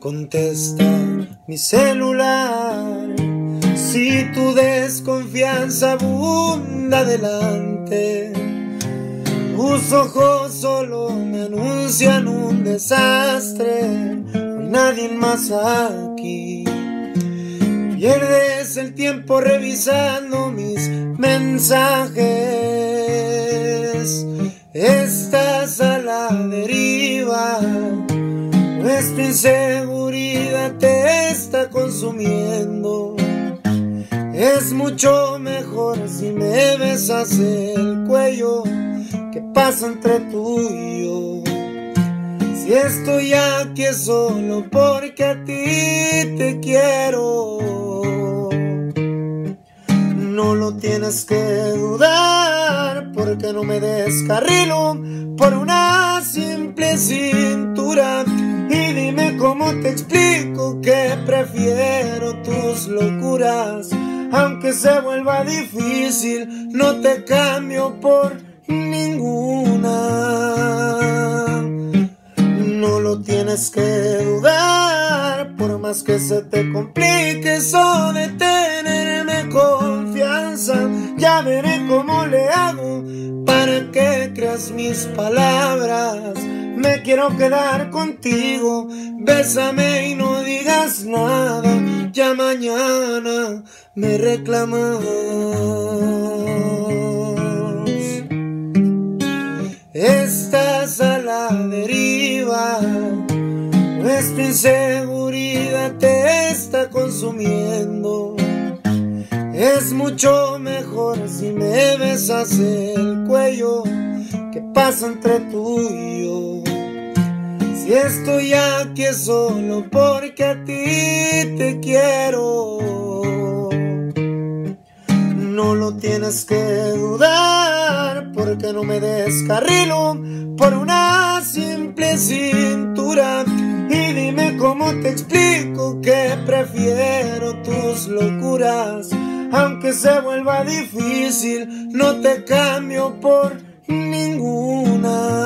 contesta mi celular. Si tu desconfianza abunda delante, tus ojos solo me anuncian un desastre. No nadie más aquí. Pierdes el tiempo revisando mis mensajes. Estás a la deriva. Nuestra inseguridad te está consumiendo. Es mucho mejor si me besas el cuello que pasa entre tú y yo. Si estoy aquí solo porque a ti te quiero. No lo tienes que dudar porque no me descarrilo por una simple cintura. Que prefiero tus locuras. Aunque se vuelva difícil, no te cambio por ninguna. No lo tienes que dudar, por más que se te complique eso de tenerme confianza. Ya veré cómo le hago para que creas mis palabras. Me quiero quedar contigo, bésame y no nada. Ya mañana me reclamas. Estás a la deriva, nuestra inseguridad te está consumiendo. Es mucho mejor si me besas el cuello que pasa entre tú y yo. Si estoy aquí solo porque a ti te quiero. No lo tienes que dudar porque no me descarrilo por una simple cintura. Y dime cómo te explico que prefiero tus locuras. Aunque se vuelva difícil, no te cambio por ninguna.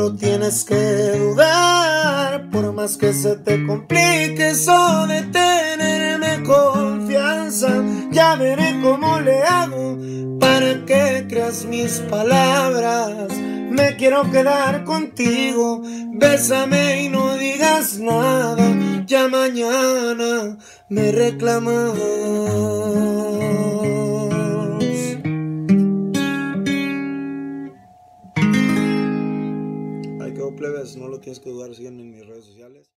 Lo tienes que dudar, por más que se te complique eso de tenerme confianza. Ya veré cómo le hago para que creas mis palabras. Me quiero quedar contigo, bésame y no digas nada. Ya mañana me reclamas. Plebes, no lo tienes que dudar, siguen en mis redes sociales.